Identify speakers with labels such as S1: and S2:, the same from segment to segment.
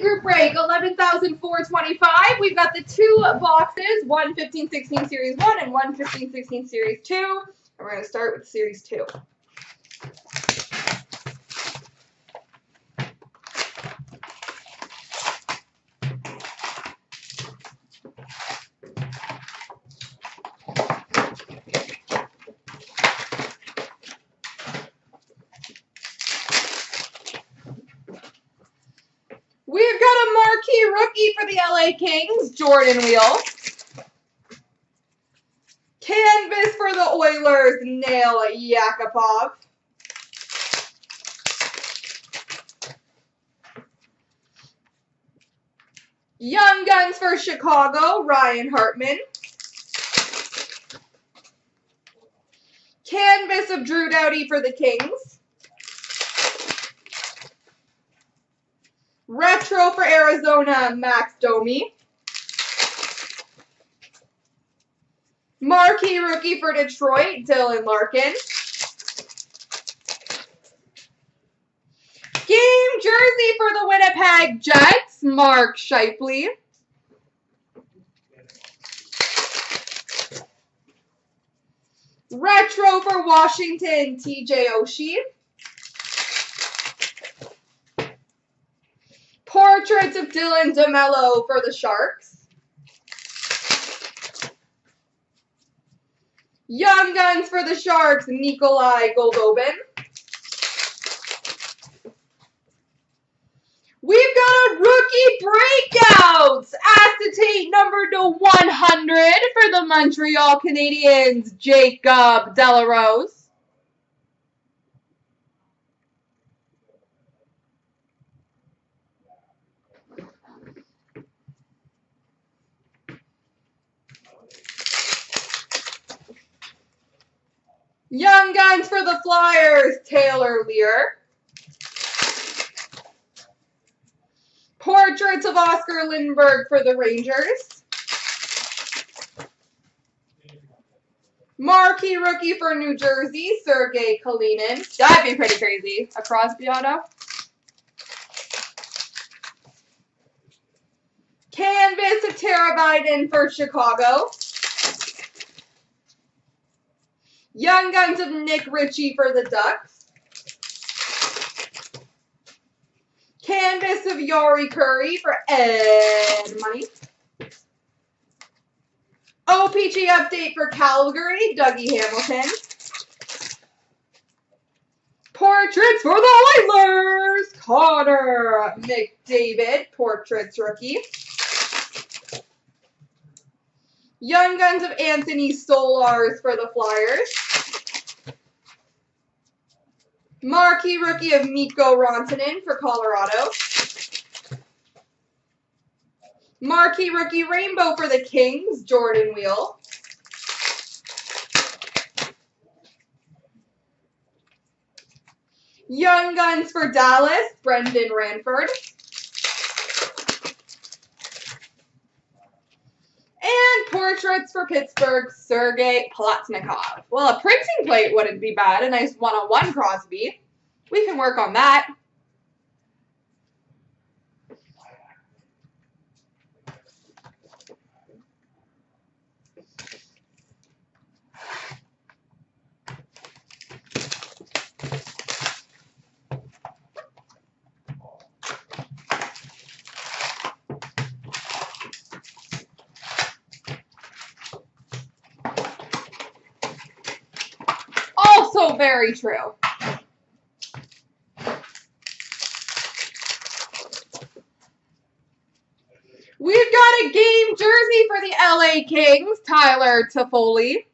S1: Group break, 11,425. We've got the two boxes, one 15-16 Series 1 and one 15-16 Series 2. And we're going to start with Series 2. We've got a marquee rookie for the LA Kings, Jordan Weal. Canvas for the Oilers, Nail Yakupov. Young Guns for Chicago, Ryan Hartman. Canvas of Drew Doughty for the Kings. Retro for Arizona, Max Domi. Marquee rookie for Detroit, Dylan Larkin. Game jersey for the Winnipeg Jets, Mark Scheifele. Retro for Washington, TJ Oshie. Portraits of Dylan DeMelo for the Sharks. Young Guns for the Sharks, Nikolai Goldobin. We've got a rookie breakouts acetate number to 100 for the Montreal Canadiens, Jacob de la Rose. Young Guns for the Flyers, Taylor Leier. Portraits of Oscar Lindberg for the Rangers. Marquee rookie for New Jersey, Sergei Kalinin. That'd be pretty crazy. A Crosby auto. Canvas of Tara Biden for Chicago. Young Guns of Nick Ritchie for the Ducks. Canvas of Jari Kurri for Ed Money. OPC update for Calgary, Dougie Hamilton. Portraits for the Oilers, Connor McDavid, Portraits rookie. Young Guns of Anthony Stolarz for the Flyers. Marquee rookie of Mikko Rantanen for Colorado. Marquee rookie rainbow for the Kings, Jordan Weal. Young Guns for Dallas, Brendan Ranford. Portraits for Pittsburgh, Sergei Plotnikov. Well, a printing plate wouldn't be bad. A nice one-on-one Crosby. We can work on that. Also very true. We've got a game jersey for the LA Kings, Tyler Toffoli.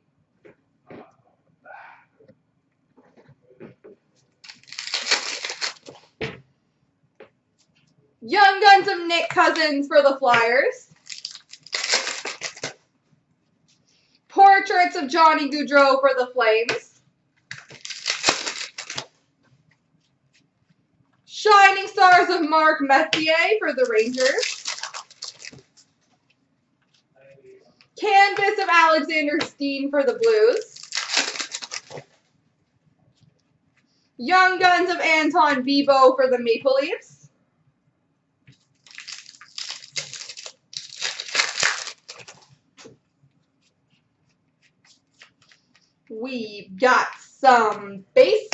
S1: Young Guns of Nick Cousins for the Flyers. Portraits of Johnny Gaudreau for the Flames. Mark Messier for the Rangers. Canvas of Alexander Steen for the Blues. Young Guns of Antoine Bibeau for the Maple Leafs. We've got some base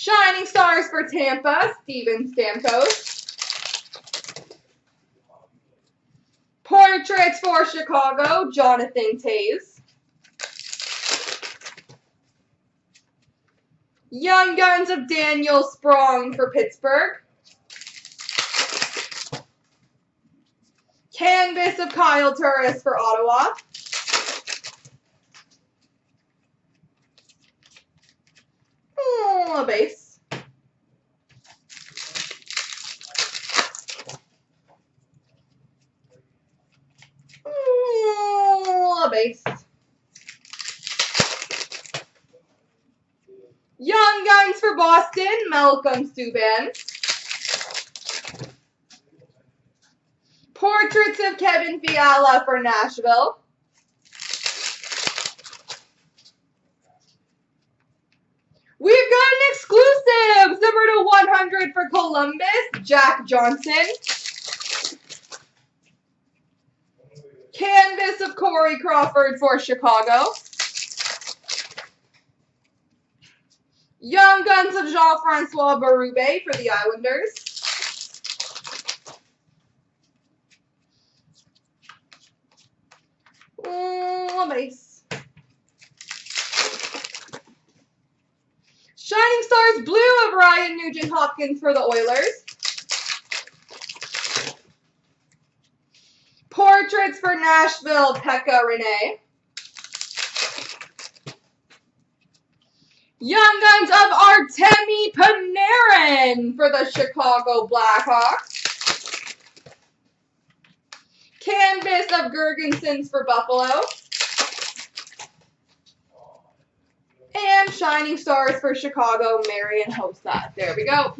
S1: Shining Stars for Tampa, Steven Stamkos. Portraits for Chicago, Jonathan Toews. Young Guns of Daniel Sprong for Pittsburgh. Canvas of Kyle Turris for Ottawa. Oh, a base. Mm, a base. Young Guns for Boston, Malcolm Subban. Portraits of Kevin Fiala for Nashville. We've got an exclusive, number to 100 for Columbus, Jack Johnson. Canvas of Corey Crawford for Chicago. Young Guns of Jean-Francois Berube for the Islanders. Mm, A base. Blue of Ryan Nugent Hopkins for the Oilers. Portraits for Nashville, Pekka Rinne. Young Guns of Artemi Panarin for the Chicago Blackhawks. Canvas of Girgensons for Buffalo. And Shining Stars for Chicago, Marian Hossa. There we go.